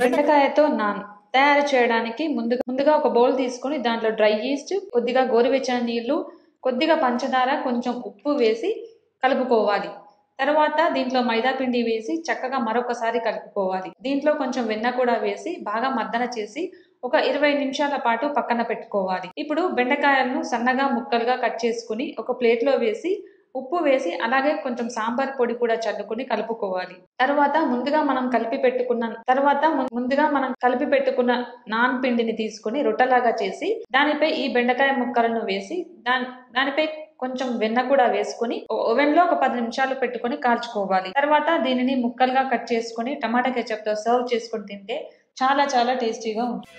బెండకాయతో non తయారు చేయడానికి ముందుగా ముందుగా ఒక బౌల్ తీసుకొని దాంట్లో డ్రై ఈస్ట్ కొద్దిగా గోరువెచ్చని నీళ్ళు కొద్దిగా పంచదార కొంచెం ఉప్పు వేసి కలుపుకోవాలి. తర్వాత దీంట్లో మైదా పిండి వేసి చక్కగా మరొకసారి కలుపుకోవాలి. దీంట్లో కొంచెం వెన్న కూడా వేసి బాగా మద్దన చేసి ఒక ఇరవై నిమిషాల పాటు పక్కన పెట్టుకోవాలి. ఇప్పుడు బెండకాయలను సన్నగా ముక్కలుగా కట్ చేసుకుని ఒక ప్లేట్లో వేసి ఉప్పు వేసి అలాగే కొంచెం సాంబార్ పొడి కూడా చల్లుకుని కలుపుకోవాలి. తర్వాత ముందుగా మనం కలిపి పెట్టుకున్న తర్వాత ముందుగా మనం కలిపి పెట్టుకున్న నాన్ పిండిని తీసుకుని రొట్టెలాగా చేసి దానిపై ఈ బెండకాయ ముక్కలను వేసి దాని దానిపై కొంచెం వెన్న కూడా వేసుకొని ఓవెన్లో ఒక పది నిమిషాలు పెట్టుకొని కాల్చుకోవాలి. తర్వాత దీనిని ముక్కలుగా కట్ చేసుకొని టమాటా కెచప్తో సర్వ్ చేసుకొని తింటే చాలా చాలా టేస్టీగా ఉంటుంది.